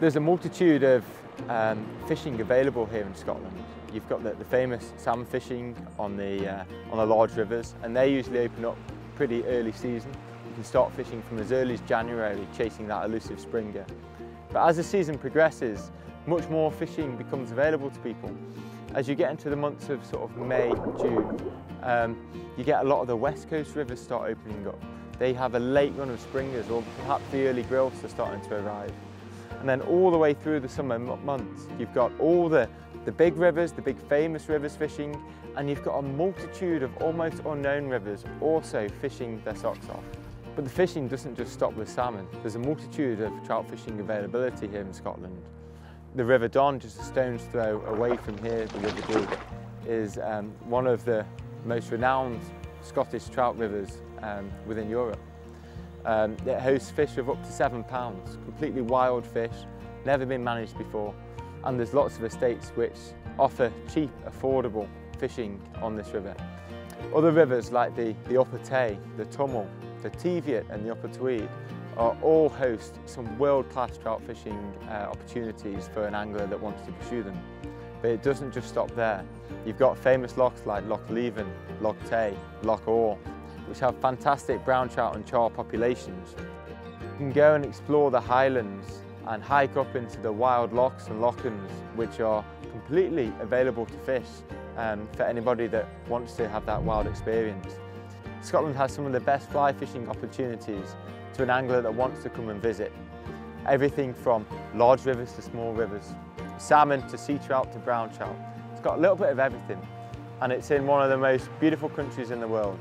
There's a multitude of um, fishing available here in Scotland. You've got the, the famous salmon fishing on the, uh, on the large rivers and they usually open up pretty early season. You can start fishing from as early as January chasing that elusive springer. But as the season progresses, much more fishing becomes available to people. As you get into the months of sort of May, June, um, you get a lot of the west coast rivers start opening up. They have a late run of springers or perhaps the early grilse are starting to arrive. And then all the way through the summer months, you've got all the, the big rivers, the big famous rivers fishing, and you've got a multitude of almost unknown rivers also fishing their socks off. But the fishing doesn't just stop with salmon. There's a multitude of trout fishing availability here in Scotland. The River Don, just a stone's throw away from here, the River Dee, is um, one of the most renowned Scottish trout rivers um, within Europe. Um, it hosts fish of up to seven pounds, completely wild fish, never been managed before. And there's lots of estates which offer cheap, affordable fishing on this river. Other rivers like the, the Upper Tay, the Tummel, the Teviot and the Upper Tweed are all host some world-class trout fishing uh, opportunities for an angler that wants to pursue them. But it doesn't just stop there. You've got famous lochs like Loch Leven, Loch Tay, Loch Awe, which have fantastic brown trout and char populations. You can go and explore the highlands and hike up into the wild lochs and lochans, which are completely available to fish um, for anybody that wants to have that wild experience. Scotland has some of the best fly fishing opportunities to an angler that wants to come and visit. Everything from large rivers to small rivers, salmon to sea trout to brown trout. It's got a little bit of everything and it's in one of the most beautiful countries in the world.